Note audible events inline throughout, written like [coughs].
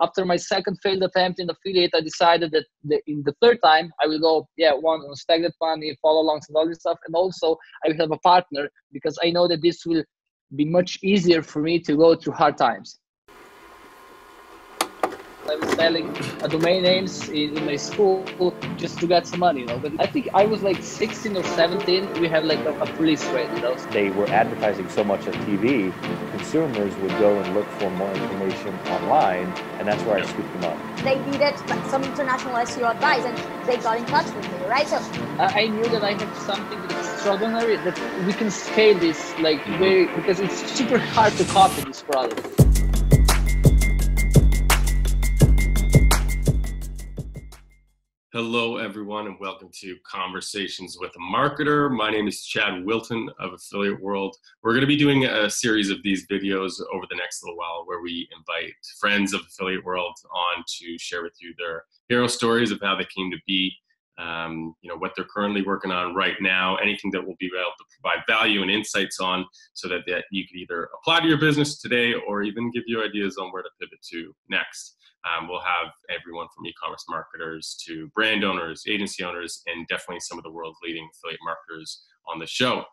after my second failed attempt in affiliate, I decided that the, in the third time I will go, yeah, one on Stack That Money, follow alongs and all this stuff, and also I will have a partner because I know that this will be much easier for me to go through hard times. I was selling domain names in, in, my school just to get some money, you know. But I think I was like 16 or 17. We had like a, a police raid, you know. They were advertising so much on TV, consumers would go and look for more information online, and that's where I scooped them up. They needed some international SEO advice, and they got in touch with me, right? So I, I knew that I had something extraordinary that we can scale this like mm-hmm. very because it's super hard to copy this product. Hello, everyone, and welcome to Conversations with a Marketer. My name is Chad Wilton of Affiliate World. We're going to be doing a series of these videos over the next little while where we invite friends of Affiliate World on to share with you their hero stories of how they came to be, um, you know, what they're currently working on right now, anything that will be able to provide value and insights on so that, that you can either apply to your business today or even give you ideas on where to pivot to next. Um, we'll have everyone from e-commerce marketers to brand owners, agency owners, and definitely some of the world's leading affiliate marketers on the show.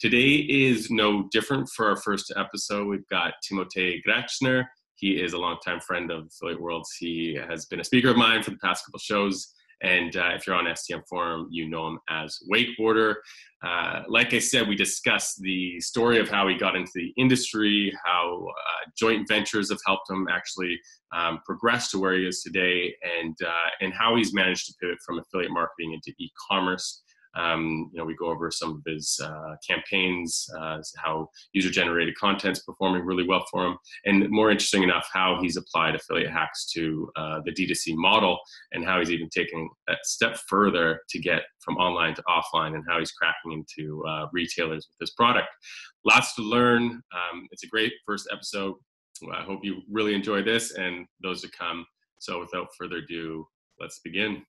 Today is no different for our first episode. We've got Timotej Gracner. He is a longtime friend of Affiliate Worlds. He has been a speaker of mine for the past couple shows. And uh, if you're on STM Forum, you know him as Wakeboarder. Uh, like I said, we discussed the story of how he got into the industry, how uh, joint ventures have helped him actually um, progress to where he is today, and uh, and how he's managed to pivot from affiliate marketing into e-commerce. Um, you know, we go over some of his uh, campaigns, uh, how user-generated content is performing really well for him, and more interesting enough, how he's applied affiliate hacks to uh, the D2C model, and how he's even taken a step further to get from online to offline, and how he's cracking into uh, retailers with this product. Lots to learn. Um, it's a great first episode. I hope you really enjoy this and those to come. So, without further ado, let's begin.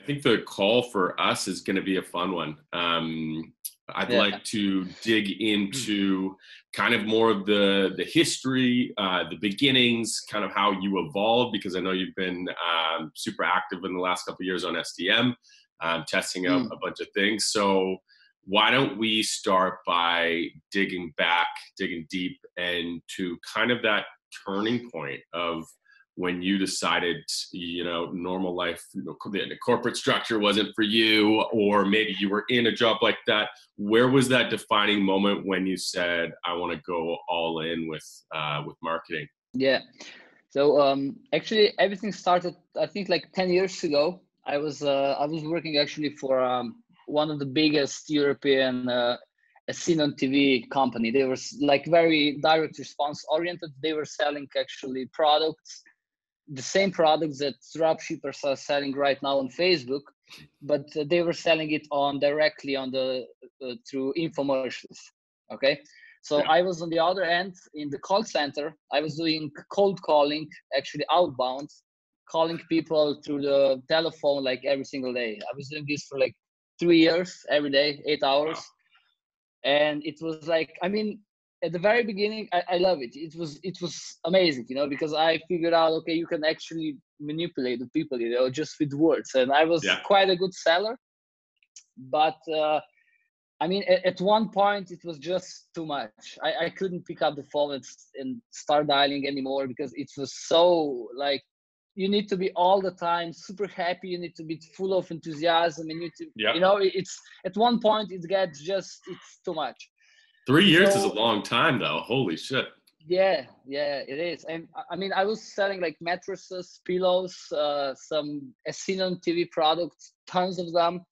I think the call for us is going to be a fun one. Um, I'd yeah. like to dig into kind of more of the the history, uh, the beginnings, kind of how you evolved, because I know you've been um, super active in the last couple years on STM, um, testing out mm. a bunch of things. So why don't we start by digging back, digging deep, and to kind of that turning point of when you decided, you know, normal life, the corporate structure wasn't for you, or maybe you were in a job like that. Where was that defining moment when you said, "I want to go all in with uh, with marketing"? Yeah. So um, actually, everything started. I think like ten years ago. I was uh, I was working actually for um, one of the biggest European uh, seen on TV company. They were like very direct response oriented. They were selling actually products the same products that dropshippers are selling right now on Facebook, but they were selling it on directly on the uh, through infomercials. Okay, so yeah. I was on the other end in the call center. I was doing cold calling, actually outbound, calling people through the telephone like every single day. I was doing this for like three years, every day, eight hours. Wow. And it was like, I mean, at the very beginning I, I love it. It was it was amazing you know because i figured out okay you can actually manipulate the people you know just with words. And i was yeah. quite a good seller. But uh, i mean at, at, one point it was just too much. I, I couldn't pick up the phone and, and start dialing anymore because it was so like you need to be all the time super happy. You need to be full of enthusiasm and you to yeah. you know it's at one point it gets just it's too much Three years so, is a long time, though. Holy shit. Yeah, yeah, it is. And I mean, I was selling like mattresses, pillows, uh, some Asian TV products, tons of them.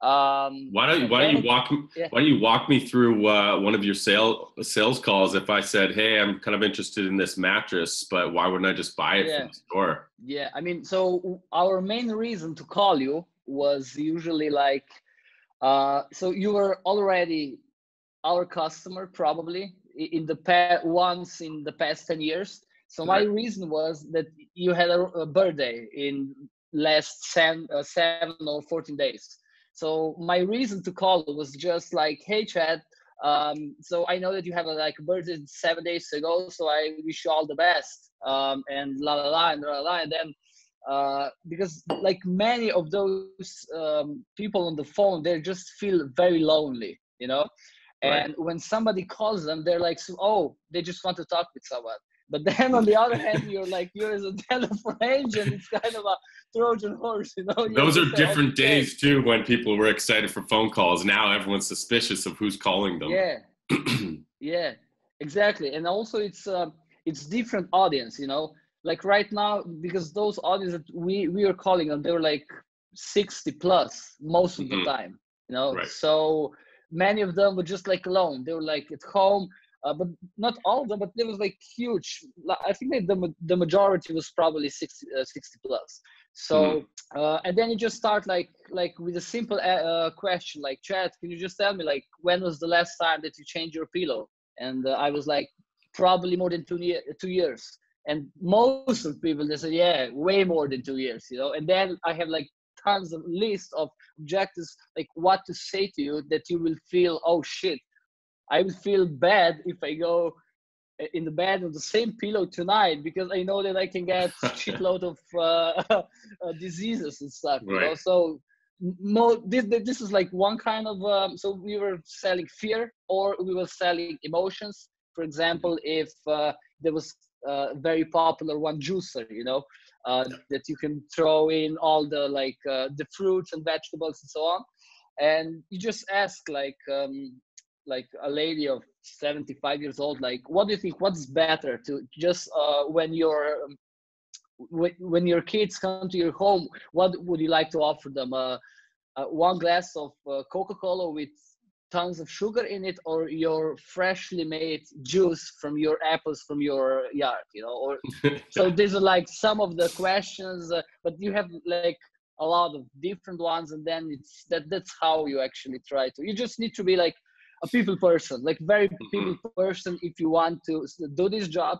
Um, why don't you, Why don't you walk yeah. Why don't you walk me through uh, one of your sale sales calls? If I said, "Hey, I'm kind of interested in this mattress, but why wouldn't I just buy it yeah. from the store?" Yeah, I mean, so our main reason to call you was usually like, uh, so you were already our customer probably in the past once in the past 10 years so my right. reason was that you had a, a birthday in last seven, uh, seven or 14 days so my reason to call was just like hey chad um, so I know that you have a like birthday seven days ago, so I wish you all the best. Um, and la la la and la la, la. and then uh, because like many of those um, people on the phone, they just feel very lonely, you know. And right. when somebody calls them, they're like, oh, they just want to talk with someone. But then on the other [laughs] hand, you're like, you're as a telephone [laughs] agent. It's kind of a Trojan horse, you know. You Those are different days too when people were excited for phone calls. Now everyone's suspicious of who's calling them. Yeah, [clears throat] yeah, exactly. And also, it's uh, it's different audience, you know. Like right now, because those audience that we we are calling them, they were like sixty plus most of mm-hmm. the time, you know. Right. So many of them were just like alone. They were like at home uh, but not all of them, but there was like huge. I think that the the majority was probably 60, uh, 60 plus. So mm. uh, and then you just start like like with a simple uh, uh, question like, Chad, can you just tell me like when was the last time that you changed your pillow? And uh, I was like, probably more than two year, two years. And most of people they said, yeah, way more than two years, you know. And then I have like tons of list of objectives like what to say to you that you will feel oh shit I will feel bad if I go in the bed on the same pillow tonight because I know that I can get a [laughs] shitload of uh, [laughs] uh, diseases and stuff. Right. You know? So no, this this is like one kind of. Um, so we were selling fear, or we were selling emotions. For example, if uh, there was uh, very popular one juicer, you know, uh, that you can throw in all the like uh, the fruits and vegetables and so on, and you just ask like. Um, like a lady of 75 years old like what do you think what's better to just uh, when your um, when, when your kids come to your home what would you like to offer them uh, uh, one glass of uh, coca-cola with tons of sugar in it or your freshly made juice from your apples from your yard you know or [laughs] so these are like some of the questions uh, but you have like a lot of different ones and then it's that that's how you actually try to you just need to be like a people person, like very mm-hmm. people person if you want to do this job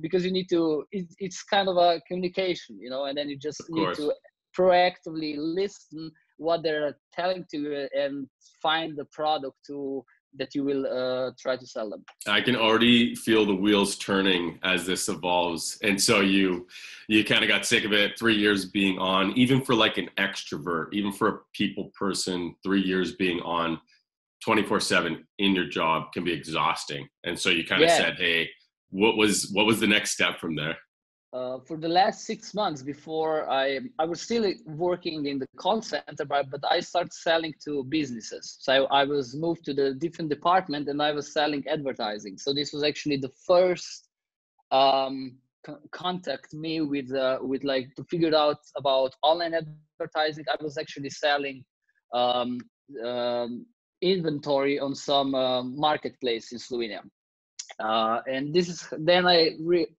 because you need to it, it's kind of a communication you know and then you just need to proactively listen what they're telling to you and find the product to that you will uh, try to sell them. I can already feel the wheels turning as this evolves. And so you you kind of got sick of it three years being on even for like an extrovert even for a people person three years being on 24 7 in your job can be exhausting. And so you kind of yeah. said hey what was what was the next step from there uh, for the last six months before I I was still working in the call center, but, but I started selling to businesses. So I, I was moved to the different department and I was selling advertising. So this was actually the first um, contact me with uh, with like to figure out about online advertising. I was actually selling um, um, inventory on some uh, marketplace in Slovenia. Uh, and this is then I re-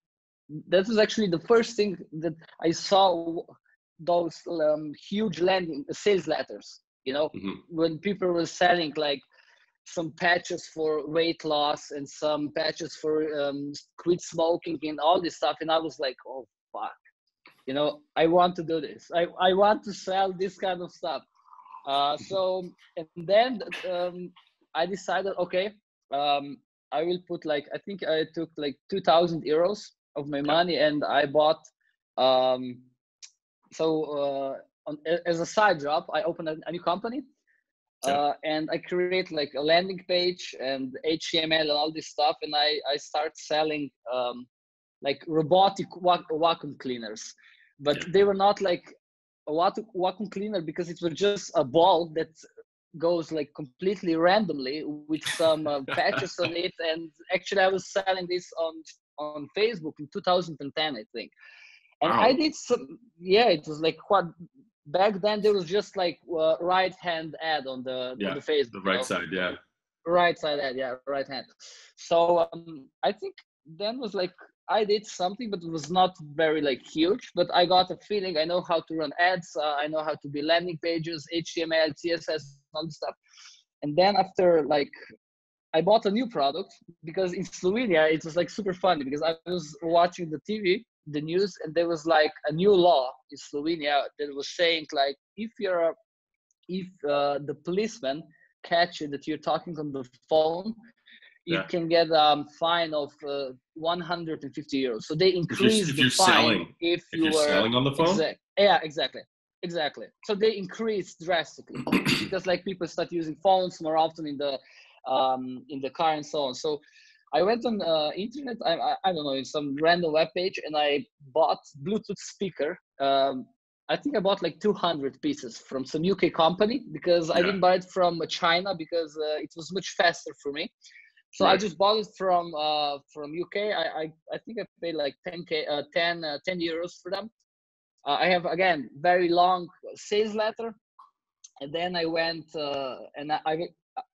that was actually the first thing that I saw those um, huge landing sales letters. You know, mm-hmm. when people were selling like some patches for weight loss and some patches for um, quit smoking and all this stuff, and I was like, oh fuck, you know, I want to do this. I I want to sell this kind of stuff. Uh, so and then um, I decided, okay, um, I will put like I think I took like two thousand euros of my money and I bought. Um, so uh, on, as a side job, I opened a, new company. Uh, and I create like a landing page and HTML and all this stuff, and I I start selling um, like robotic vacuum cleaners, but yeah. they were not like a vacuum cleaner because it was just a ball that goes like completely randomly with some uh, patches on [laughs] it and actually i was selling this on on facebook in 2010 i think and wow. i did some yeah it was like what back then there was just like uh, right hand ad on the yeah, on the facebook the right know? side yeah right side ad yeah right hand so um, i think then was like I did something, but it was not very like huge. But I got a feeling. I know how to run ads. Uh, I know how to be landing pages, HTML, CSS, all this stuff. And then after like, I bought a new product because in Slovenia it was like super funny because I was watching the TV, the news, and there was like a new law in Slovenia that was saying like if you're, if uh, the policeman catch you that you're talking on the phone, you Yeah. can get a um, fine of uh, 150 euros. So they If you're, increase if the you're fine selling, if if you you're were selling on the phone, Exact- yeah, exactly, exactly. So they increase drastically because like people start using phones more often in the um, in the car and so on. So I went on uh, internet. I, I I don't know in some random web page and I bought Bluetooth speaker. Um, I think I bought like 200 pieces from some UK company because I didn't buy it from China because uh, it was much faster for me. So I just bought it from uh, from UK. I, I I think I paid like 10k, uh, 10 uh, 10 euros for them. Uh, I have again very long sales letter, and then I went uh, and I,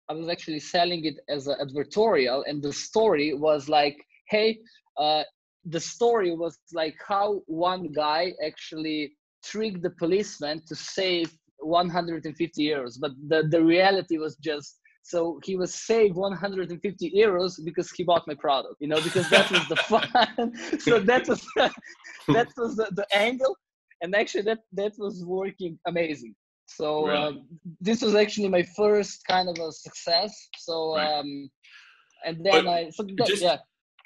I was actually selling it as an advertorial, and the story was like, hey, uh, the story was like how one guy actually tricked the policeman to save 150 euros, but the the reality was just so he was saved 150 euros because he bought my product, you know, because that was the [laughs] fun. [laughs] so that was [laughs] that was the, the angle, and actually that that was working amazing. So Really? um, this was actually my first kind of a success. So Right. um, and then But I so just- yeah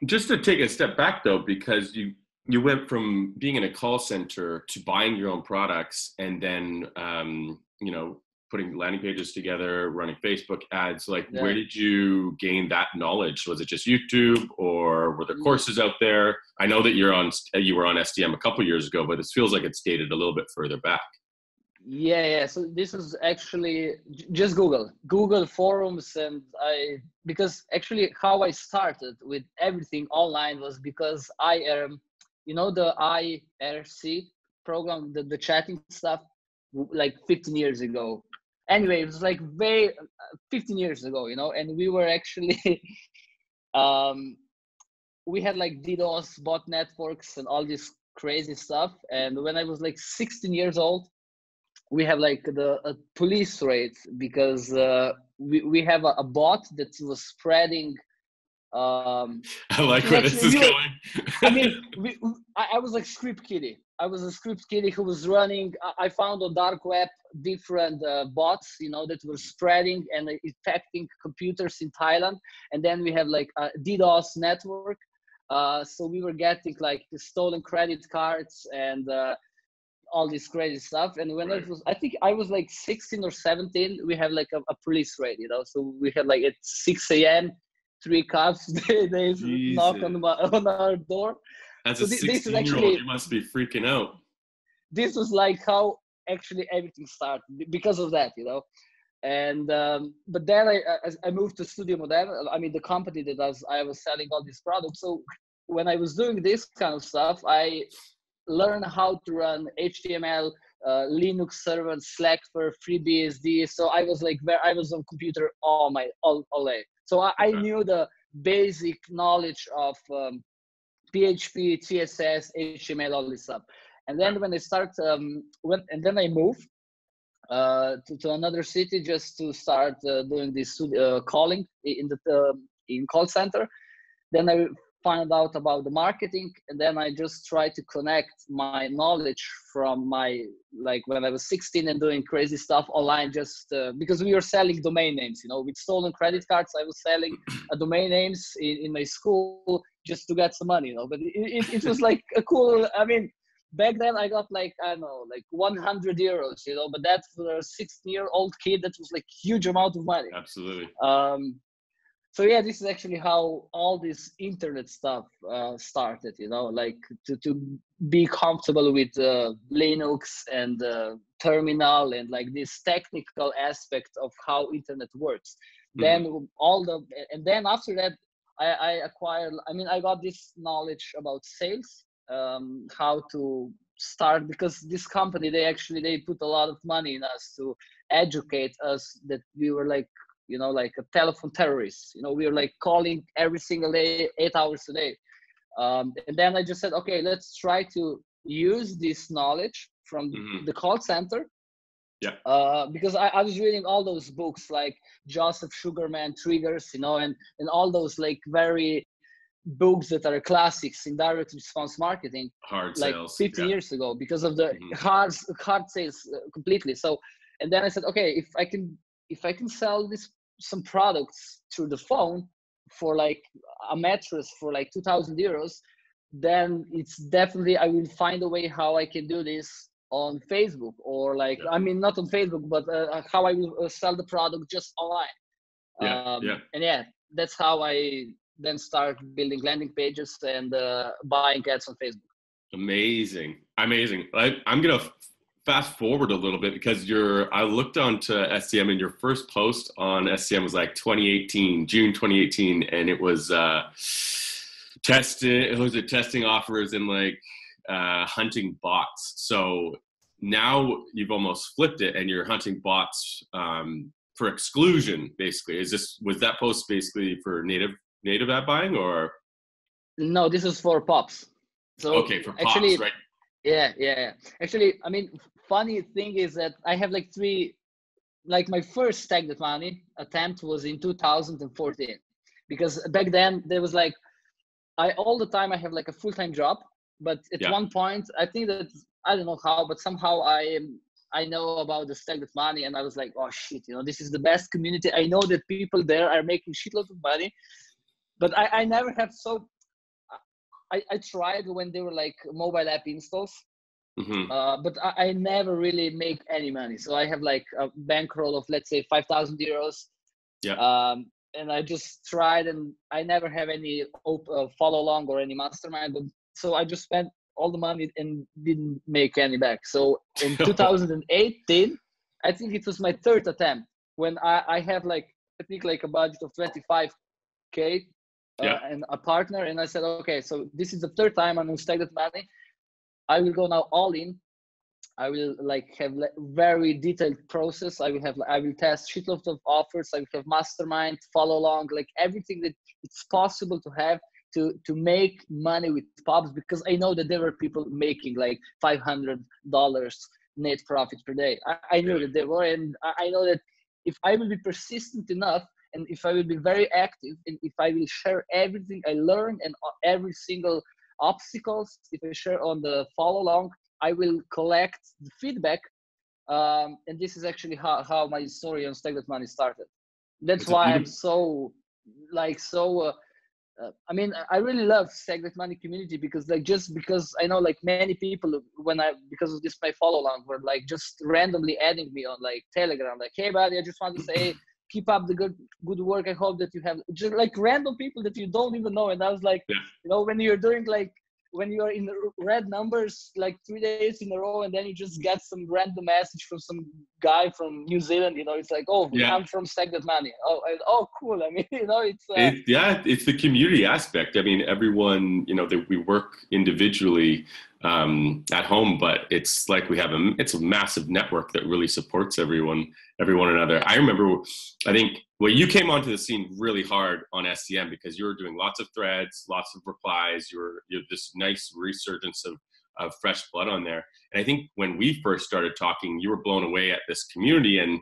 just to take a step back though, because you you went from being in a call center to buying your own products, and then um, you know putting landing pages together, running Facebook ads. Like, where did you gain that knowledge? Was it just YouTube, or were there Mm. courses out there? I know that you're on you were on STM a couple years ago, but it feels like it's dated a little bit further back. Yeah, yeah. So this is actually just Google, Google forums, and I because actually how I started with everything online was because I um, you know the IRC program, the the chatting stuff, like 15 years ago. Anyway, it was like way uh, 15 years ago, you know, and we were actually [laughs] um we had like DDoS bot networks and all this crazy stuff. And when I was like 16 years old, we have like the a police raid because uh, we, we have a, a bot that was spreading um [laughs] I like where this is going. i mean [laughs] we, I, I was like script kiddie. I was a script kiddie who was running I- i found on dark web different uh, bots you know that were spreading and infecting computers in thailand. And then we have like a ddos network. Uh, so we were getting like stolen credit cards and uh, all this crazy stuff. And when Right. I was, I think I was like 16 or 17, we have like a, a police raid, you know. So we had like at 6 a.m., three cops, [laughs] they, they knock on, my, [laughs] on our door. As So a this is 16 year old, you must be freaking out. This was like how actually everything started because of that, you know. And um, but then I, I I moved to Studio Moderna. I mean, the company that I was I was selling all these products. So when I was doing this kind of stuff, I learned how to run HTML, uh, Linux server, Slack for FreeBSD. So I was like, where I was on computer all my all, all day. So I, I knew the basic knowledge of um, PHP, CSS, HTML, all this stuff. And then when I start, um, when and then I moved uh, to, to another city just to start uh, doing this uh, calling in the um in call center. Then I found out about the marketing, and then I just try to connect my knowledge from my like when I was 16 and doing crazy stuff online, just uh, because we were selling domain names. You know, with stolen credit cards, I was selling uh, domain names in, in my school just to get some money. You know, but it, it, it was like a cool. I mean, back then I got like I don't know, like 100 euros. You know, but that for a 16 year old kid, that was like huge amount of money Absolutely. um so yeah this is actually how all this internet stuff uh, started you know like to, to be comfortable with uh, linux and uh, terminal and like this technical aspect of how internet works. Then all the and then after that I, I acquired i mean i got this knowledge about sales um, how to start because this company they actually they put a lot of money in us to educate us that we were like you know like a telephone terrorist you know we were like calling every single day eight hours a day um, and then i just said okay let's try to use this knowledge from Mhm. the call center Yeah. uh, because I, I was reading all those books like joseph sugarman triggers you know and and all those like very books that are classics in direct response marketing Hard like sales. 15 yeah. years ago because of the Mhm. hard hard sales uh, completely so and then i said okay if i can if I can sell this some products through the phone for like a mattress for like 2000 euros then it's definitely i will find a way how i can do this on facebook or like Yeah. i mean not on facebook but uh, how i will uh, sell the product just online Yeah, um, yeah. and yeah that's how i then start building landing pages and uh, buying ads on facebook Amazing, amazing. I, I'm gonna fast forward a little bit because you're. I looked onto STM and your first post on STM was like 2018, June 2018, and it was uh, testing. It was a testing offers and like uh, hunting bots. So now you've almost flipped it, and you're hunting bots um, for exclusion. Basically, is this was that post basically for native native ad buying or no this is for pops so okay for pops, actually right? Yeah, yeah, yeah. Actually, I mean, funny thing is that I have like three, like my first Stack That Money attempt was in 2014, because back then there was like, I all the time I have like a full time job, but at Yeah. one point I think that I don't know how, but somehow I am. I know about the Stack That Money, and I was like, oh shit, you know, this is the best community. I know that people there are making shitloads of money, but I, I never have so I, I tried when they were like mobile app installs, hmm uh, but I, I never really make any money. So I have like a bankroll of let's say five thousand euros. Yeah. Um, and I just tried, and I never have any op- uh, follow along or any mastermind. But so I just spent all the money and didn't make any back. So in [laughs] 2018, I think it was my third attempt when I, I have like I think like a budget of 25k uh, Yeah. and a partner, and I said, okay, so this is the third time I'm gonna stake that money. I will go now all in. I will like have like, very detailed process. I will have I will test shitloads of offers. I will have mastermind, follow along, like everything that it's possible to have to to make money with pops because I know that there were people making like five hundred dollars net profit per day. I, I knew that there were, and I, know that if I will be persistent enough and if I will be very active and if I will share everything I learn and uh, every single obstacles, if I share on the follow along, I will collect the feedback. Um, and this is actually how, how my story on That Money started. That's It's why I'm so like so. Uh, uh, I mean, I really love That Money community because like just because I know like many people when I because of this my follow along were like just randomly adding me on like Telegram like hey buddy I just want to say keep up the good good work I hope that you have just like random people that you don't even know and I was like Yeah. you know when you're doing like when you're in red numbers like three days in a row and then you just get some random message from some guy from New Zealand you know it's like oh Yeah. I'm from Stack Money oh and, oh cool I mean [laughs] you know it's uh, It, yeah, it's the community aspect. I mean, everyone, you know, that we work individually um, at home, but it's like we have a, it's a massive network that really supports everyone, every one another. I remember, I think, well, you came onto the scene really hard on STM because you were doing lots of threads, lots of replies. You were, you have this nice resurgence of, of fresh blood on there. And I think when we first started talking, you were blown away at this community and,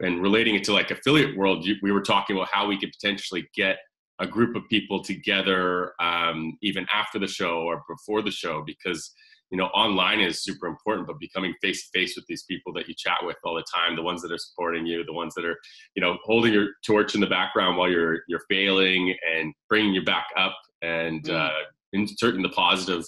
and relating it to like affiliate world, you, we were talking about how we could potentially get a group of people together um, even after the show or before the show because you know online is super important but becoming face to face with these people that you chat with all the time the ones that are supporting you the ones that are you know holding your torch in the background while you're you're failing and bringing you back up and Mm. uh, inserting the positive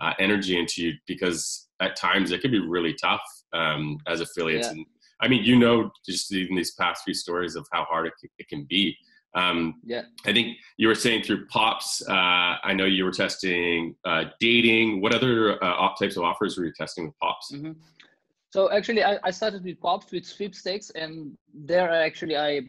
uh, energy into you because at times it can be really tough um, as affiliates Yeah. and i mean you know just even these past few stories of how hard it, it can be um, yeah I think you were saying through pops. Uh, I know you were testing uh, dating. What other uh, types of offers were you testing with pops? Mhm. So actually, I, I started with Pops with sweepstakes, and there I actually I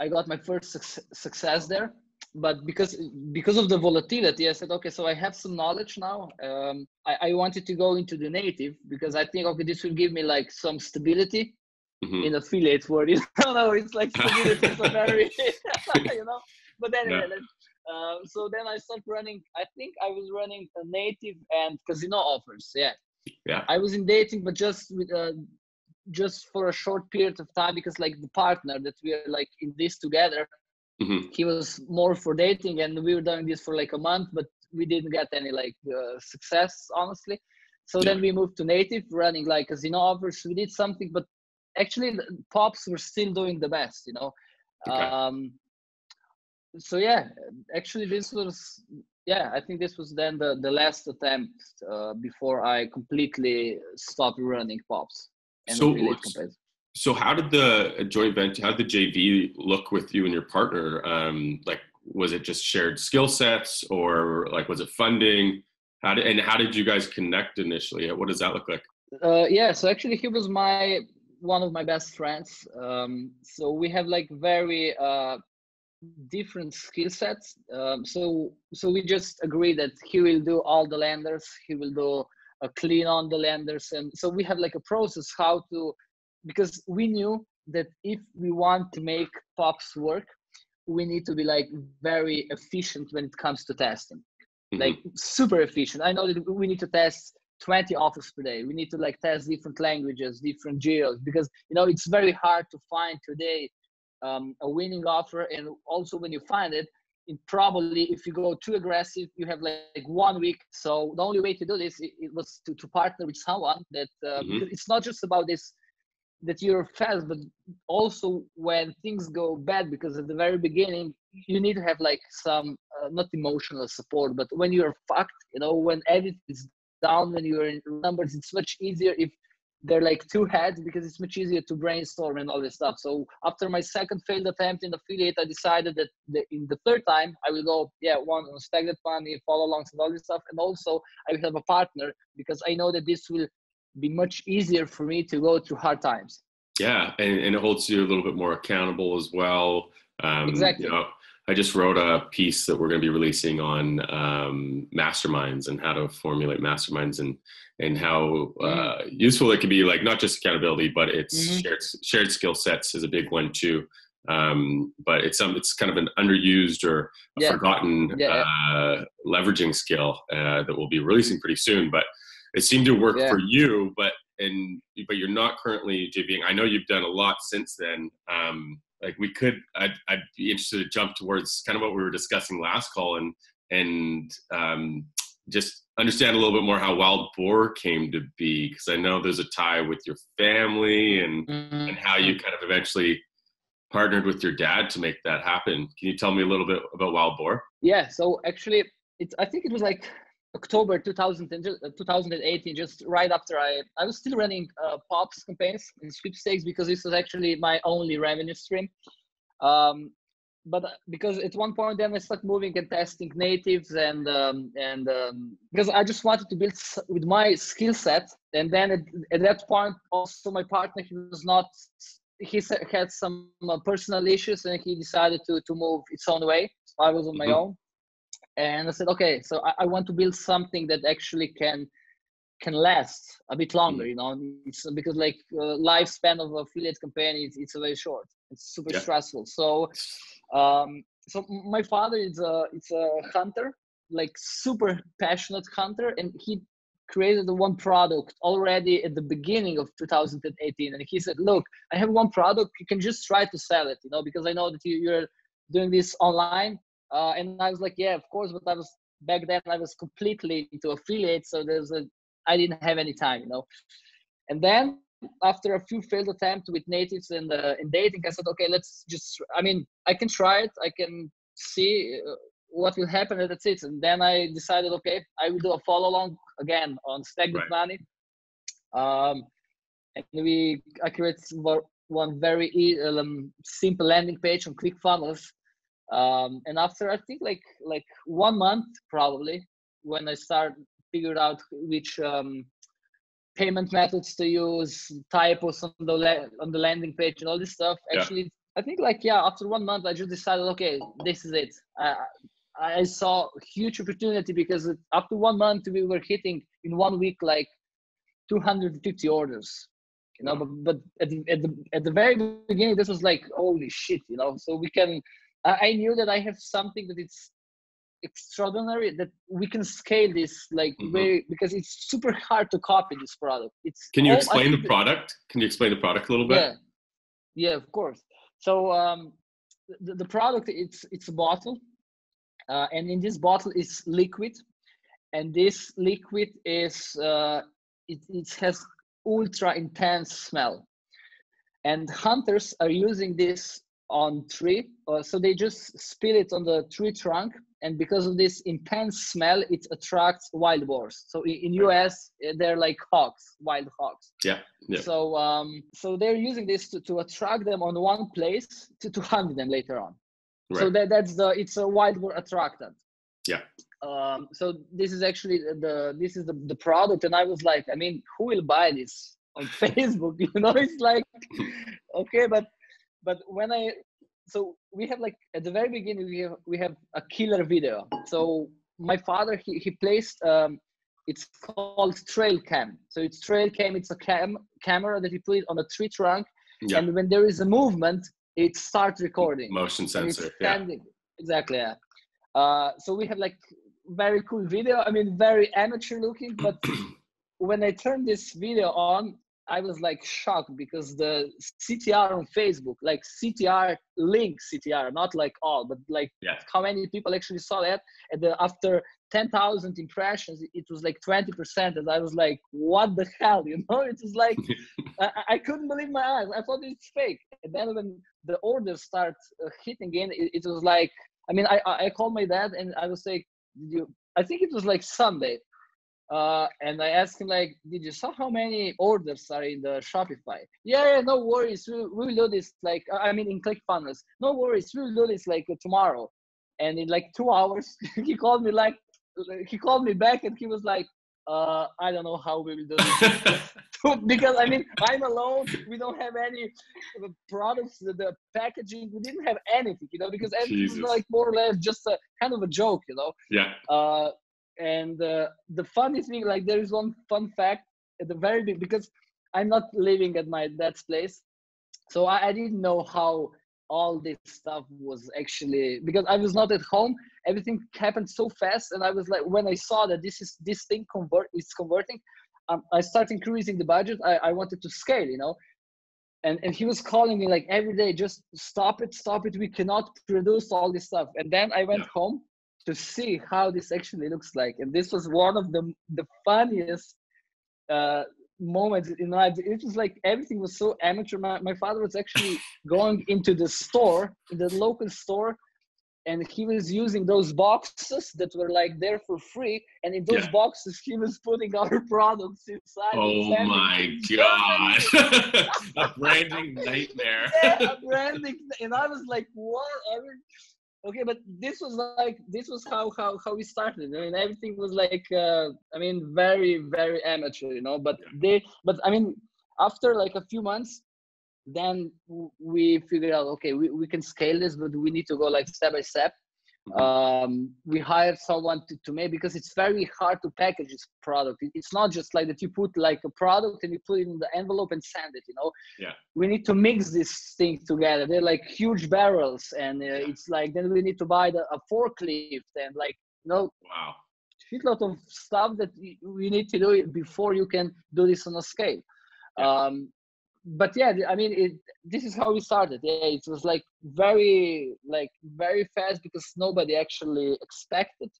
I got my first suc- success there. But because because of the volatility, I said, okay, so I have some knowledge now. Um, I, I wanted to go into the native because I think okay, this will give me like some stability Mhm. in affiliate world. [laughs] You know, it's like stability is a very [laughs] you know. But anyway, Yeah. um, so then I started running. I think I was running a native and casino offers. Yeah. Yeah. I was in dating, but just with uh, just for a short period of time because like the partner that we are like in this together, Mhm. he was more for dating, and we were doing this for like a month, but we didn't get any like uh, success honestly. So then we moved to native, running like casino offers. We did something, but actually pops were still doing the best you know Okay. um so yeah actually this was yeah i think this was then the the last attempt uh, before i completely stopped running pops and So affiliate what's- campaigns. So how did the joint venture, how did the JV look with you and your partner? Um, like, was it just shared skill sets or like, was it funding? How did, and how did you guys connect initially? What does that look like? uh, yeah so actually he was my one of my best friends um, so we have like very uh, different skill sets um, so so we just agree that he will do all the landers he will do a clean on the landers and so we have like a process how to because we knew that if we want to make pops work we need to be like very efficient when it comes to testing Mhm. like super efficient i know that we need to test 20 offers per day. We need to like test different languages different geos because you know it's very hard to find today um, a winning offer. And also when you find it it probably if you go too aggressive you have like, like one week. So the only way to do this it, it was to, to partner with someone that uh, Mhm. because it's not just about this that you're fast but also when things go bad because at the very beginning you need to have like some uh, not emotional support but when you're fucked you know when everything is down when you're in numbers it's much easier if they're like two heads because it's much easier to brainstorm and all this stuff so after my second failed attempt in affiliate i decided that the, in the third time i will go yeah one on Stack That Money follow alongs and all this stuff and also i will have a partner because i know that this will be much easier for me to go through hard times Yeah. And, and it holds you a little bit more accountable as well. Um, Exactly. You know, I just wrote a piece that we're going to be releasing on um, masterminds and how to formulate masterminds and and how uh, useful it can be. Like not just accountability, but it's Mhm. shared shared skill sets is a big one too. Um, but it's some it's kind of an underused or a Yeah. forgotten Yeah, Uh, leveraging skill uh, that we'll be releasing pretty soon. But it seemed to work Yeah. for you, but and but you're not currently JVing. I know you've done a lot since then. Um, like we could, I'd, I'd be interested to jump towards kind of what we were discussing last call and and um, just understand a little bit more how Wild Boar came to be because I know there's a tie with your family and and how you kind of eventually partnered with your dad to make that happen. Can you tell me a little bit about Wild Boar? yeah so actually it's i think it was like october 2000 and ju- uh, 2018 just right after i i was still running uh, pops campaigns and sweepstakes because this was actually my only revenue stream. Um but uh, because at one point then i started moving and testing natives and um, and um, because i just wanted to build with my skill set. And then at, at that point also my partner he was not he had some uh, personal issues and he decided to to move its own way. So i was on my Mhm. own and i said okay so I, I want to build something that actually can can last a bit longer you know it's because like uh, lifespan of affiliate campaign is it's very short. It's super Yeah. stressful. So um so my father is a it's a hunter like super passionate hunter and he created one product already at the beginning of 2018 and he said look i have one product you can just try to sell it you know because i know that you, you're doing this online uh, and i was like yeah of course but i was back then i was completely into affiliate so there's a i didn't have any time you know. And then after a few failed attempts with natives and uh, in dating i said okay let's just i mean i can try it i can see uh, what will happen and that's it. And then i decided okay i will do a follow along again on stagnant Right. money. Um and we i created one- very um, simple landing page on clickfunnels um and after i think like like one month probably when i start figured out which um payment methods to use, typos on the la- on the landing page, and all this stuff. Yeah. Actually, I think like yeah, after one month, I just decided, okay, this is it. I I saw huge opportunity because after one month, we were hitting in one week like 250 orders. You know, but but at the, at the at the very beginning, this was like holy shit, you know. So we can. I, knew that I have something that it's extraordinary that we can scale this like Mhm. very because it's super hard to copy this product it's Can you all- explain the product? Can you explain the product a little bit? yeah yeah of course so um the, the product it's it's a bottle uh, and in this bottle is liquid and this liquid is uh it, it has ultra intense smell and hunters are using this on tree uh, so they just spill it on the tree trunk and because of this intense smell it attracts wild boars so in, in us eh, they're like hawks wild hawks yeah, yeah. so um so they're using this to, to attract them on one place to, to hunt them later on Right. so that that's the it's a wild boar attractant Yeah. um so this is actually the this is the, the product and i was like i mean who will buy this on [laughs] facebook you know it's like okay but but when i so we have like at the very beginning we have we have a killer video so my father he, he placed um it's called trail cam so it's trail cam it's a cam camera that he put it on a tree trunk yeah. and when there is a movement it starts recording Motion sensor. Yeah. exactly yeah uh so we have like very cool video i mean very amateur looking but [clears throat] when i turned this video on i was like shocked because the ctr on facebook like ctr link ctr not like all but like Yeah. how many people actually saw that? And the, after 10,000 impressions it- was like 20% and i was like what the hell? [laughs] You know it was like [laughs] I, I- couldn't believe my eyes. I thought it's fake. And then when the orders start uh, hitting in it, it was like i mean I, I I called my dad and i was like did you i think it was like sunday uh, and I asked him like, "Did you saw how many orders are in the Shopify?" Yeah, yeah, no worries. We we will do this like I mean in ClickFunnels. No worries. We will do this like uh, tomorrow. And in like two [laughs] hours, he called me like he called me back and he was like, uh, "I don't know how we will do this." [laughs] [laughs] because I mean, I'm alone. We don't have any uh, products. The, the packaging, we didn't have anything, you know, because everything Jesus. was like more or less just a kind of a joke, you know yeah. uh, and uh, the funny thing like there is one fun fact at the very big because i'm not living at my dad's place so I, I didn't know how all this stuff was actually because i was not at home. Everything happened so fast and i was like when i saw that this is this thing convert is converting um, i started increasing the budget. I, I wanted to scale you know? And and he was calling me like every day just stop it stop it we cannot produce all this stuff. And then i went Yeah. home to see how this actually looks like and this was one of the the funniest uh moments in my it was like everything was so amateur my, my father was actually [laughs] going into the store in the local store and he was using those boxes that were like there for free and in those Yeah. boxes he was putting [laughs] our products inside Oh my god. [laughs] A branding nightmare. yeah, a branding, and I was like, what? I mean, okay, but this was like this was how how how we started. I mean, everything was like, uh, I mean, very very amateur, you know. But they, but I mean, after like a few months, then we figured out, okay, we, we can scale this, but we need to go like step by step. Mhm. Um, we hired someone to, to make because it's very hard to package this product. It's not just like that you put like a product and you put it in the envelope and send it. You know, Yeah. we need to mix these things together. They're like huge barrels, and uh, it's like then we need to buy the, a forklift and like you know Wow. lot of stuff that we need to do it before you can do this on a scale. Yeah. Um, but yeah, I mean, it, this is how we started. Yeah, it was like very, like very fast because nobody actually expected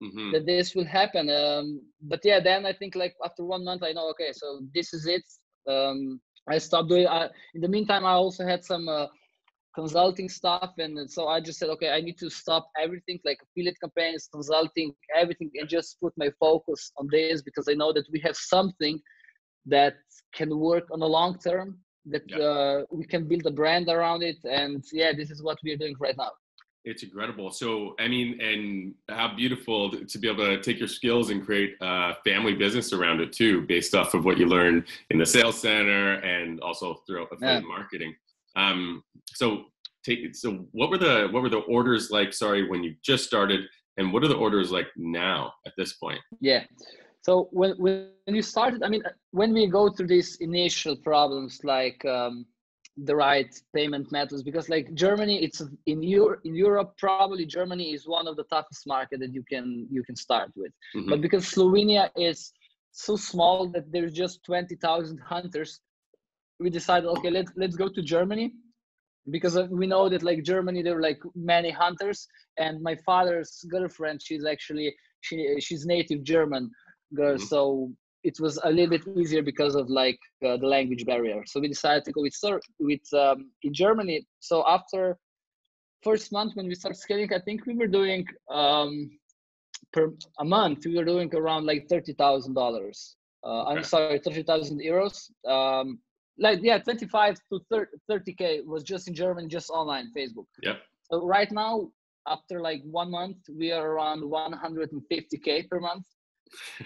hmm that this will happen. Um, but yeah, then I think like after one month, I know okay, so this is it. Um, I stopped doing. I, in the meantime, I also had some uh, consulting stuff, and so I just said, okay, I need to stop everything, like affiliate campaigns, consulting, everything, and just put my focus on this because I know that we have something that can work on the long term. That Yeah. uh, we can build a brand around it, and yeah, this is what we are doing right now. It's incredible. So, I mean, and how beautiful to be able to take your skills and create a family business around it too, based off of what you learned in the sales center and also throughout affiliate marketing. Um, so, take so what were the what were the orders like? Sorry, when you just started, and what are the orders like now at this point? Yeah. So when when you started, I mean, uh, when we go through these initial problems like um, the right payment methods, because like Germany, it's in Europe, in Europe, probably Germany is one of the toughest market that you can you can start with. Mhm. But because Slovenia is so small that there's just twenty thousand hunters, we decided, okay, let's let's go to Germany because uh, we know that like Germany there are like many hunters and my father's girlfriend she's actually she she's native German girl Mhm. so it was a little bit easier because of like uh, the language barrier. So we decided to go with with um, in Germany. So after first month when we started scaling, I think we were doing um, per a month we were doing around like thirty thousand uh, dollars. I'm sorry, thirty thousand euros. Um, like yeah, twenty five to thirty k was just in Germany, just online Facebook. yeah So right now, after like one month, we are around one hundred and fifty k per month.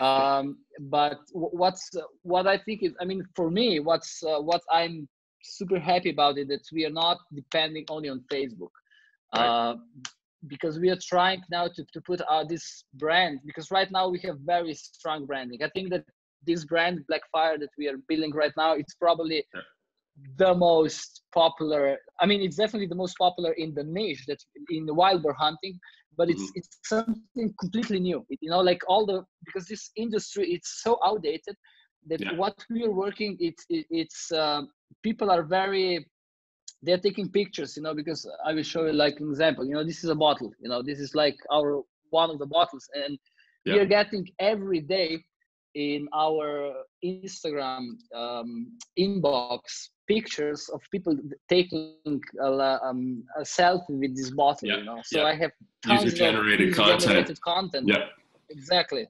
Um, but what's what I think is, I mean, for me, what's uh, what I'm super happy about it that we are not depending only on Facebook. Right. Uh, because we are trying now to, to put out this brand because right now we have very strong branding i think that this brand blackfire that we are building right now it's probably yeah. the most popular i mean it's definitely the most popular in the niche that in the wild boar hunting but it's mm-hmm. it's something completely new it, you know like all the because this industry it's so outdated that yeah. what we are working it's it, it's uh, people are very they're taking pictures you know because i will show you like an example you know this is a bottle you know this is like our one of the bottles and yeah. we are getting every day in our instagram um, inbox pictures of people taking a, um, a selfie with this bottle yeah. you know so yeah. i have user generated content content yeah exactly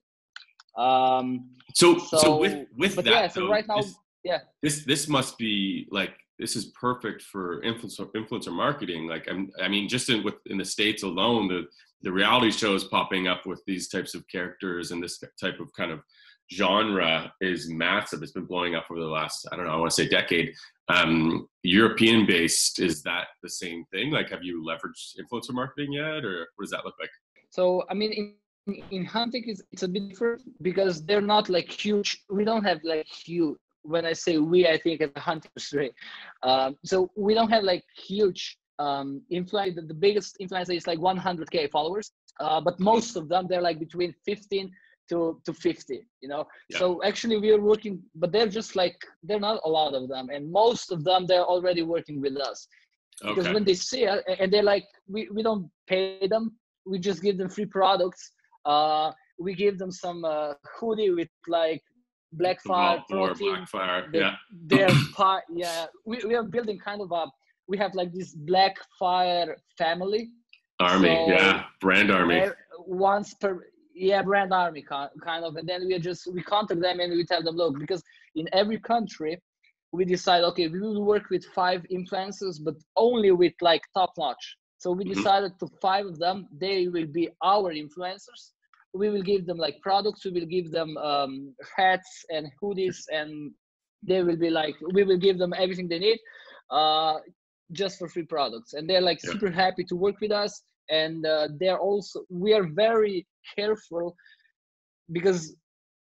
um so so, so with with that yeah so though, right now this, yeah this this must be like this is perfect for influencer influencer marketing. Like I'm, I mean, just in with in the states alone, the the reality shows popping up with these types of characters and this type of kind of genre is massive. It's been blowing up over the last I don't know, I want to say decade. Um, European based is that the same thing? Like, have you leveraged influencer marketing yet, or what does that look like? So, I mean, in in hunting it's, it's a bit different because they're not like huge we don't have like huge when I say we, I think as a hunting industry. Um, so we don't have like huge um, influence. The, the biggest influencer is like 100k followers, uh, but most of them they're like between 15 to to 50. You know. Yeah. So actually we are working, but they're just like they're not a lot of them, and most of them they're already working with us. Okay. Because when they see it, and they're like, we, we don't pay them, we just give them free products. Uh, we give them some uh, hoodie with like Blackfire protein. Blackfire, yeah. They're part, [coughs] yeah. We, we are building kind of a, we have like this black fire family. Army, so yeah, brand army. Once per, yeah, brand army kind of, and then we just we contact them and we tell them, look, because in every country we decide, okay, we will work with five influencers, but only with like top notch. So we mm-hmm. decided to five of them, they will be our influencers we will give them like products we will give them um, hats and hoodies and they will be like we will give them everything they need uh, just for free products and they're like yeah. super happy to work with us and uh, they're also we are very careful because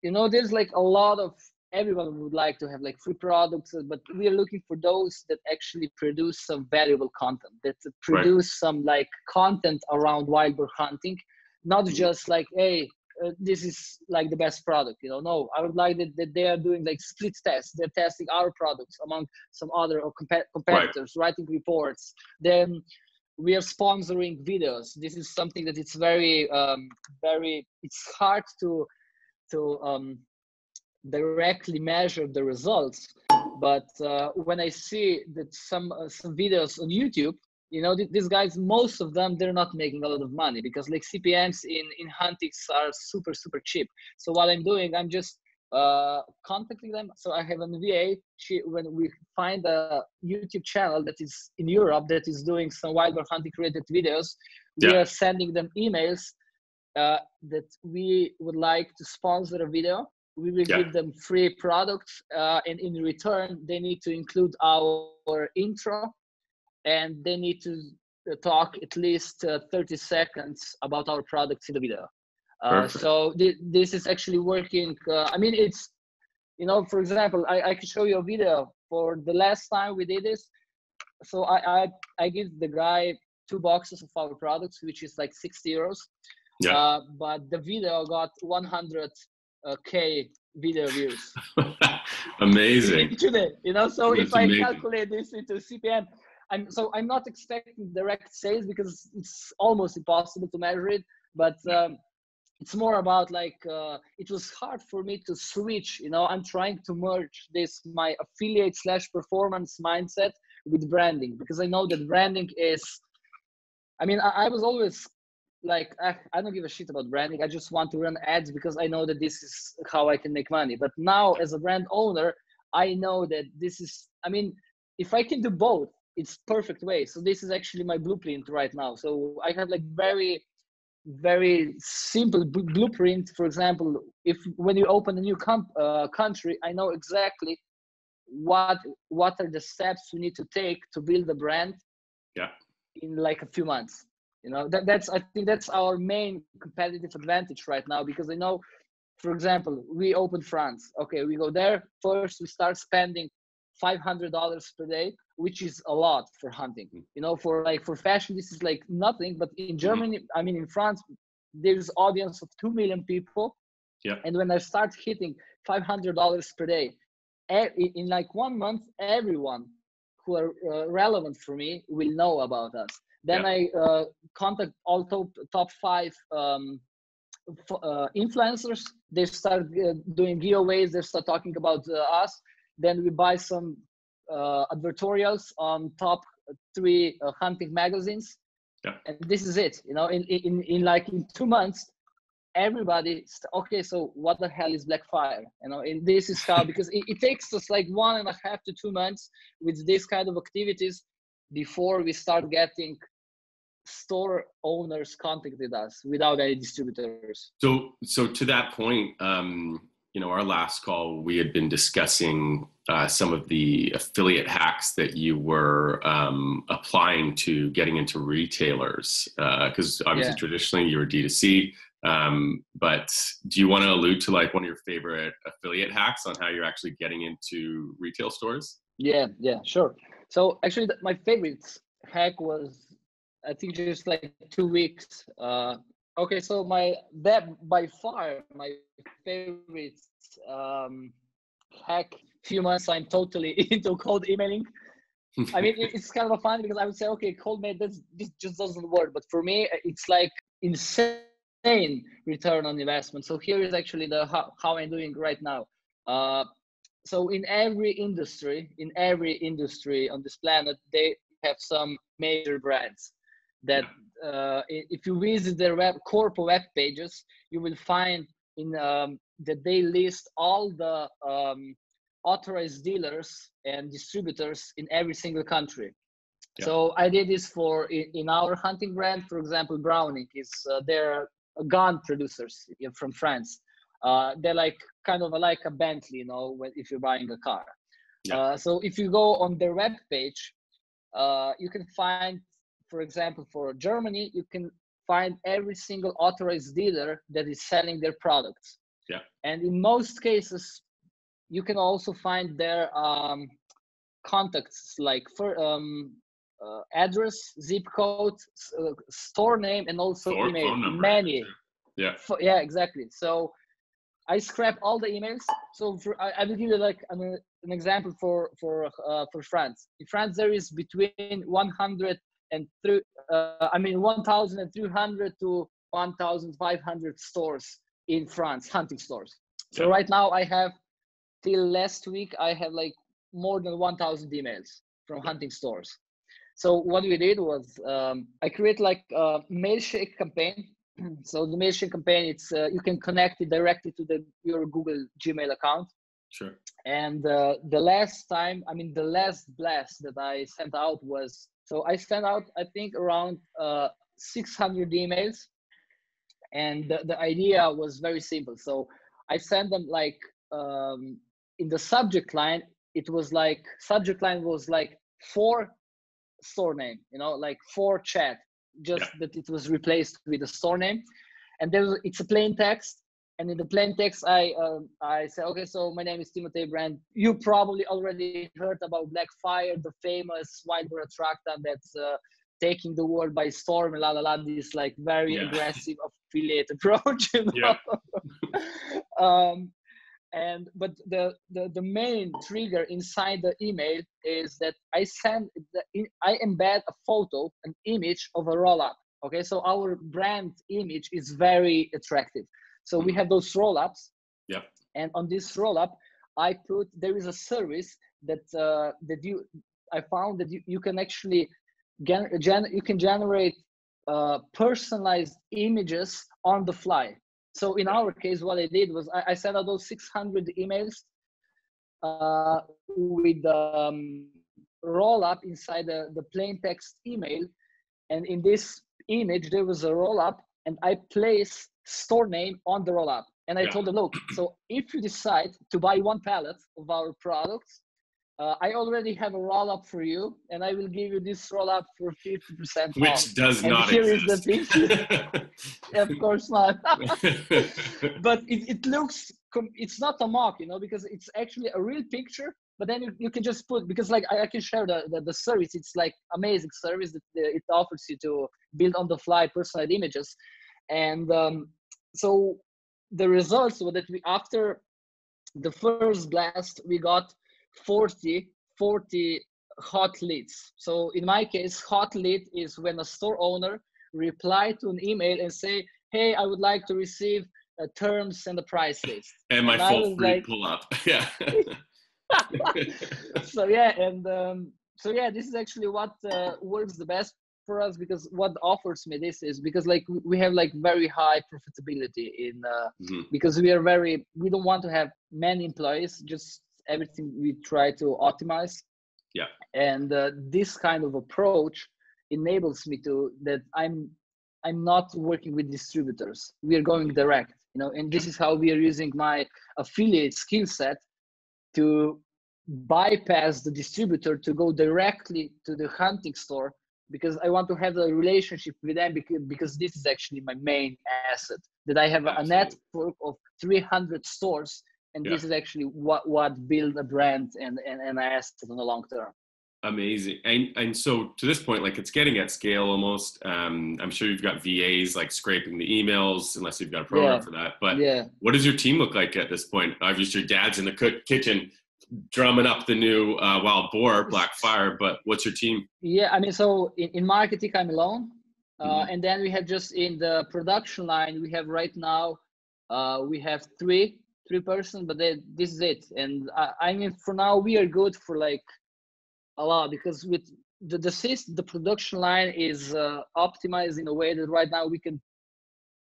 you know there's like a lot of everyone would like to have like free products but we are looking for those that actually produce some valuable content that produce right. some like content around wild boar hunting not mm-hmm. just like hey uh, this is like the best product you know no i would like that, that they are doing like split tests they're testing our products among some other or comp- competitors right. writing reports then we are sponsoring videos. This is something that it's very um, very it's hard to to um, directly measure the results. But uh, when i see that some uh, some videos on youtube you know these guys most of them they're not making a lot of money because like cpms in in huntings are super super cheap. So what i'm doing i'm just uh contacting them so i have an va she when we find a youtube channel that is in europe that is doing some wild boar hunting related videos we are sending them emails uh, that we would like to sponsor a video we will yeah. give them free products uh, and in return they need to include our intro and they need to talk at least uh, 30 seconds about our products in the video. Uh, so th- this is actually working. Uh, I mean, it's, you know, for example, I, I can show you a video for the last time we did this. So I, I, I give the guy two boxes of our products, which is like 60 euros. Yeah. Uh, but the video got 100 uh, K video views. [laughs] amazing. [laughs] Today, you know, so That's if I amazing. calculate this into CPM, I'm so I'm not expecting direct sales because it's almost impossible to measure it. But um, it's more about like uh, it was hard for me to switch you know i'm trying to merge this my affiliate slash performance mindset with branding because i know that branding is i mean i, I was always like I, I don't give a shit about branding i just want to run ads because i know that this is how i can make money. But now as a brand owner i know that this is i mean if i can do both it's perfect way. So this is actually my blueprint right now. So i have like very very simple blueprint. For example if when you open a new uh, country i know exactly what what are the steps we need to take to build a brand Yeah. in like a few months. You know that, that's i think that's our main competitive advantage right now because i know for example we open france. Okay we go there first we start spending $500 per day which is a lot for hunting Mm. you know for like for fashion this is like nothing but in Mm-hmm. germany i mean in france there's audience of 2 million people Yeah. and when i start hitting $500 per day in like one month everyone who are uh, relevant for me will know about us then Yeah. i uh, contact all top top five um, uh, influencers they start uh, doing giveaways they start talking about uh, us then we buy some advertorials on top three uh, hunting magazines. Yeah. and this is it you know in, in in like in two months everybody okay so what the hell is blackfire you know and this is how [laughs] because it, it takes us like one and a half to two months with this kind of activities before we start getting store owners contacted us without any distributors. So, so to that point, um, you know, our last call, we had been discussing uh, some of the affiliate hacks that you were um, applying to getting into retailers, because obviously Yeah. traditionally you were D2C. Um, but do you want to allude to like one of your favorite affiliate hacks on how you're actually getting into retail stores? Yeah, yeah, sure. So actually, th- my favorite hack was, I think, just like two weeks. Uh, okay, so my that by far my favorite um, hack. Few months, I'm totally [laughs] into cold emailing. I mean, it- it's kind of fun because I would say, okay, cold mail, that's, this just doesn't work. But for me, it's like insane return on investment. So here is actually the how, how I'm doing right now. Uh, so in every industry, in every industry on this planet, they have some major brands that uh, if you visit their web corporate web pages, you will find in um, that they list all the um, authorized dealers and distributors in every single country. Yeah. So I did this for in, our hunting brand, for example, Browning is uh, they're gun producers from France. Uh, they're like kind of like a Bentley, you know, when, if you're buying a car. Yeah. Uh, so if you go on their web page, uh, you can find, for example, for Germany, you can find every single authorized dealer that is selling their products. Yeah. And in most cases, you can also find their um, contacts like for um, uh, address, zip code, uh, store name, and also Or email. Many. Yeah. Fo- yeah, exactly. So I scrap all the emails. So for, I, I will give you like an, an example for for uh, for France. In France, there is between 100 and three, uh, I mean 1,300 to 1,500 stores in France, hunting stores. So Yeah. right now I have till last week I have like more than 1,000 emails from hunting stores. So what we did was um, I create like a Mailshake campaign. [clears throat] So the Mailshake campaign, it's uh, you can connect it directly to the your Google Gmail account. Sure. And uh, the last time, I mean, the last blast that I sent out was so I sent out I think around uh, 600 emails, and the, the idea was very simple. So I sent them like um, in the subject line, it was like subject line was like for store name, you know, like for chat, just that it was replaced with a store name, and there was, it's a plain text. And in the plain text, I um, I say, okay, so my name is Timothy Brand. You probably already heard about Blackfire, the famous wild boar attractant that's uh, taking the world by storm. La la la. This like very Yeah. aggressive affiliate [laughs] approach. You Yeah. [laughs] um, and but the, the the main trigger inside the email is that I send the, I embed a photo, an image of a roll up. Okay, so our brand image is very attractive. So we have those roll ups. Yep. And on this roll up, I put there is a service that uh, that you I found that you, you can actually gen, gen you can generate uh, personalized images on the fly. So in our case, what I did was I, I sent out those 600 emails uh, with um, roll up inside the, the plain text email. And in this image, there was a roll up, and I placed store name on the roll up. And I Yeah. told them, look, so if you decide to buy one pallet of our products, uh, I already have a roll up for you, and I will give you this roll up for 50% off. Which does And not here is the exist. [laughs] of course not. [laughs] but it, it looks, it's not a mock you know because it's actually a real picture but then you, you can just put because like I, I can share the, the the service it's like amazing service that it offers you to build on the fly personalized images and um, so the results were that we after the first blast we got 40 40 hot leads so in my case hot lead is when a store owner reply to an email and say hey i would like to receive uh, terms and the price list [laughs] and my And full free like- pull up. [laughs] Yeah. [laughs] so yeah and um, so yeah this is actually what uh, works the best for us because what offers me this is because like we- have like very high profitability in uh, Mhm. because we are very we don't want to have many employees just everything we try to optimize Yeah. and uh, this kind of approach enables me to that i'm i'm not working with distributors we are going direct you know and this is how we are using my affiliate skill set to bypass the distributor to go directly to the hunting store because I want to have a relationship with them because, because this is actually my main asset that I have a network of 300 stores and this is actually what what build a brand and, and, and an asset on the long term. Amazing. And and so to this point, like it's getting at scale almost. Um, I'm sure you've got VAs like scraping the emails, unless you've got a program Yeah. for that. But yeah. what does your team look like at this point? Obviously, your dad's in the cook- kitchen drumming up the new uh, wild boar, Blackfire. But what's your team? Yeah, I mean, so in, in marketing, I'm alone. Uh, Mhm. And then we have just in the production line, we have right now, uh, we have three, three person, but they, this is it. And I, I mean, for now, we are good for like a lot because with the, the system, the production line is uh, optimized in a way that right now we can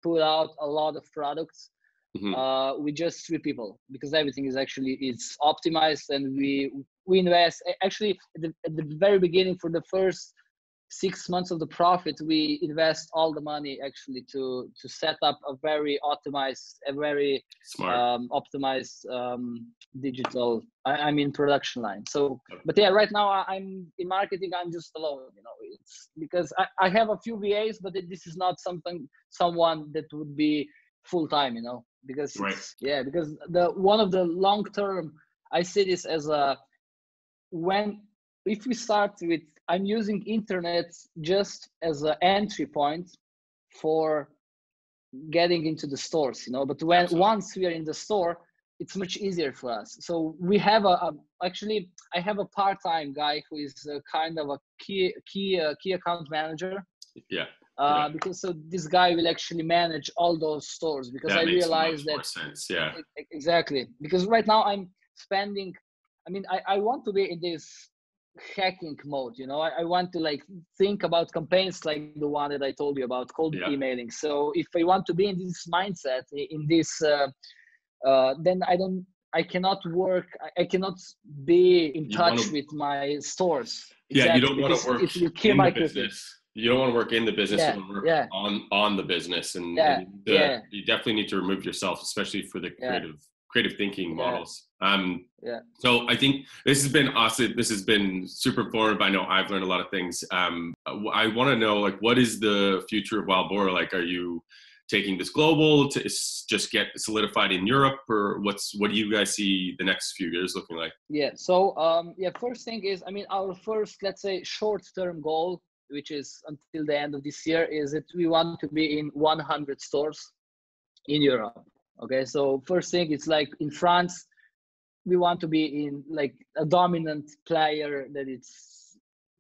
put out a lot of products Mhm. uh, with just three people because everything is actually it's optimized and we we invest actually at the, at the very beginning for the first six months of the profit we invest all the money actually to to set up a very optimized a very Smart. um, optimized um, digital I, I mean production line so but yeah right now I, i'm in marketing i'm just alone you know it's because I, I have a few vas but it- this is not something someone that would be full time you know because Right. yeah because the one of the long term i see this as a when if we start with i'm using internet just as an entry point for getting into the stores you know but when Absolutely. once we are in the store it's much easier for us so we have a, a actually i have a part-time guy who is a kind of a key key uh, key account manager yeah. Uh, because so this guy will actually manage all those stores because That i makes realized that sense. Yeah. Exactly because right now i'm spending i mean i, I want to be in this hacking mode you know I, I want to like think about campaigns like the one that i told you about cold Yeah. emailing so if i want to be in this mindset in this uh, uh, then i don't i cannot work i, I cannot be in You touch wanna- with my stores Yeah. You Exactly, don't want to work it will kill my business. You don't want to work in the business. Yeah, You want to work yeah. on on the business, and, Yeah, and the, yeah. you definitely need to remove yourself, especially for the creative creative thinking models. Um, Yeah. So I think this has been awesome. This has been super informative. I know I've learned a lot of things. Um, I want to know, like, what is the future of Wild Boar? Like, are you taking this global to just get solidified in Europe, or what's what do you guys see the next few years looking like? Yeah. So um, yeah, first thing is, I mean, our first, let's say, short-term goal, which is until the end of this year, is that we want to be in 100 stores in Europe. Okay. So first thing, it's like in France, we want to be in like a dominant player that it's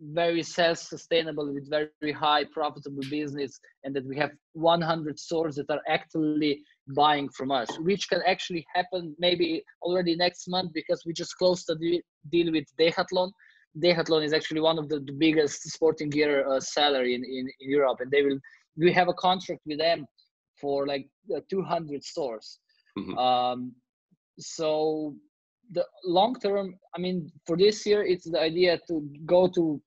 very self-sustainable with very high profitable business and that we have 100 stores that are actively buying from us which can actually happen maybe already next month because we just closed a deal with decathlon decathlon is actually one of the, the biggest sporting gear uh, seller in, in, in europe and they will we have a contract with them for like uh, 200 stores mm-hmm. um, so the long term i mean for this year it's the idea to go to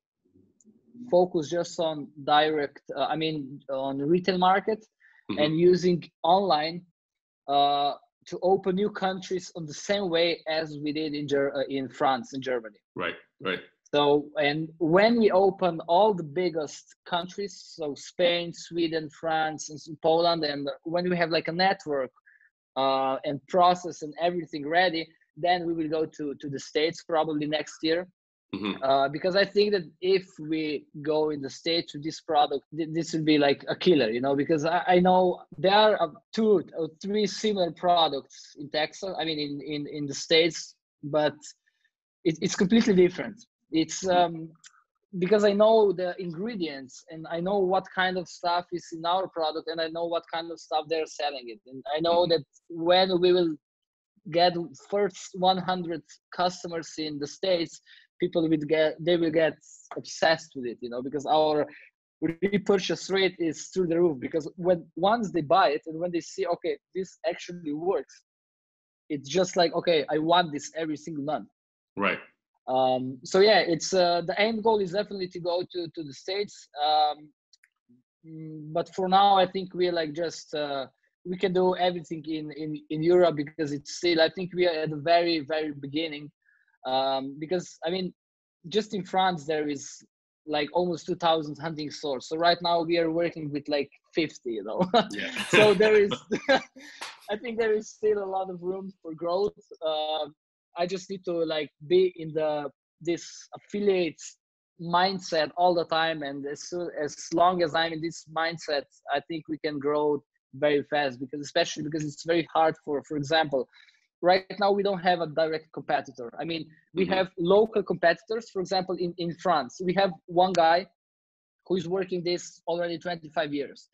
focus just on direct uh, i mean on retail market mm-hmm. and using online uh, to open new countries on the same way as we did in Ger- uh, in france and germany. Right right. So and when we open all the biggest countries so spain sweden france and Poland and when we have like a network uh, and process and everything ready then we will go to to the states probably next year mm-hmm. uh, because i think that if we go in the states with this product this will be like a killer you know because i, I know there are uh, two or three similar products in texas i mean in in, in the states but it, it's completely different it's mm-hmm. um because I know the ingredients and I know what kind of stuff is in our product and I know what kind of stuff they're selling it. And I know mm-hmm. that when we will get first 100 customers in the states people will get they will get obsessed with it you know because our repurchase rate is through the roof because when once they buy it and when they see okay this actually works it's just like okay i want this every single month right um so yeah it's uh, the end goal is definitely to go to to the states um mm, but for now i think we're like just uh we can do everything in, in, in Europe because it's still, I think we are at the very, very beginning. Um, because, I mean, just in France, there is like almost 2000 hunting stores. So right now we are working with like 50, you know? [laughs] Yeah. so there is, [laughs] [laughs] I think there is still a lot of room for growth. Uh, I just need to like be in the, this affiliate mindset all the time. And as, soon, as long as I'm in this mindset, I think we can grow very fast because especially because it's very hard for for example right now we don't have a direct competitor. I mean we mm-hmm. have local competitors. For example in in france we have one guy who is working this already 25 years.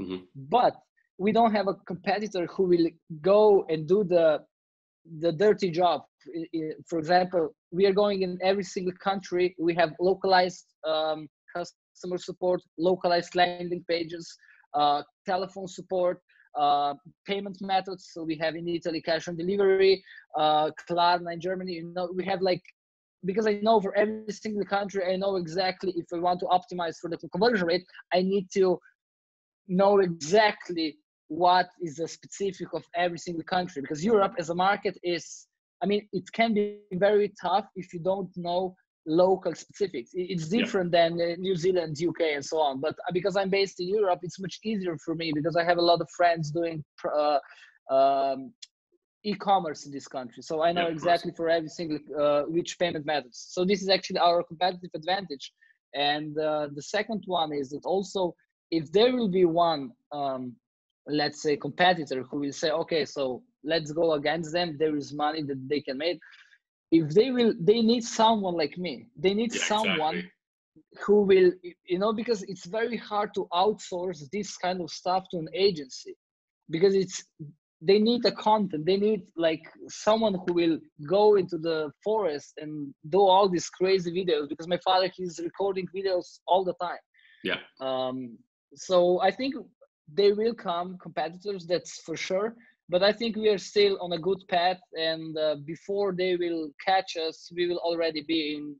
Mm-hmm. but we don't have a competitor who will go and do the the dirty job. For example we are going in every single country. We have localized um, customer support localized landing pages uh, telephone support, uh, payment methods. So we have in Italy cash on delivery, uh, Klarna in Germany. You know, we have like because I know for every single country, I know exactly if I want to optimize for the conversion rate, I need to know exactly what is the specific of every single country because Europe as a market is, I mean, it can be very tough if you don't know local specifics. It's different yeah. than uh, New Zealand, UK, and so on. But uh, because I'm based in Europe, it's much easier for me because I have a lot of friends doing uh, um, e-commerce in this country. So I know yeah, exactly for every single uh, which payment methods. So this is actually our competitive advantage. And uh, the second one is that also if there will be one, um, let's say, competitor who will say, okay, so let's go against them. There is money that they can make if they will they need someone like me. They need yeah, someone exactly. who will you know because it's very hard to outsource this kind of stuff to an agency because it's they need the content. They need like someone who will go into the forest and do all these crazy videos because my father he's recording videos all the time. Yeah. Um so i think they will come competitors that's for sure but I think we are still on a good path. And uh, before they will catch us, we will already be in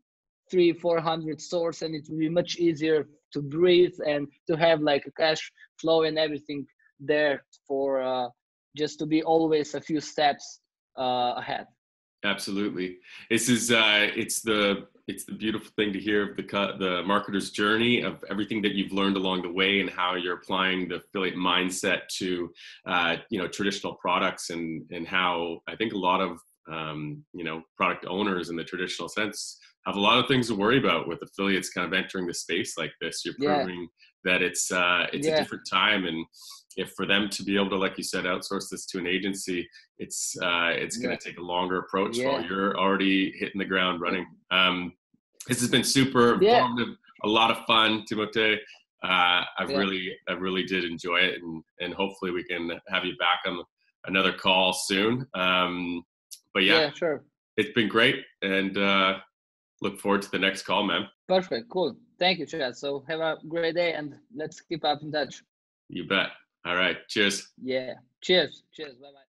three, four hundred stores, and it will be much easier to breathe and to have like a cash flow and everything there for uh, just to be always a few steps uh, ahead. Absolutely, this is uh, it's the it's the beautiful thing to hear of the the marketer's journey of everything that you've learned along the way and how you're applying the affiliate mindset to uh, you know traditional products and and how I think a lot of um, you know product owners in the traditional sense have a lot of things to worry about with affiliates kind of entering the space like this. You're proving yeah. that it's uh, it's yeah. a different time and if for them to be able to, like you said, outsource this to an agency, it's uh, it's going to take a longer approach. Yeah. While you're already hitting the ground running. Um, This has been super Yeah. informative, a lot of fun, Timotej. Uh, I really, I really did enjoy it, and and hopefully we can have you back on another call soon. Um, but yeah, yeah, sure. it's been great, and uh, look forward to the next call, man. Perfect. Cool. Thank you, Chad. So have a great day and let's keep up in touch. You bet. All right, cheers. Yeah. Cheers. Cheers. Bye bye.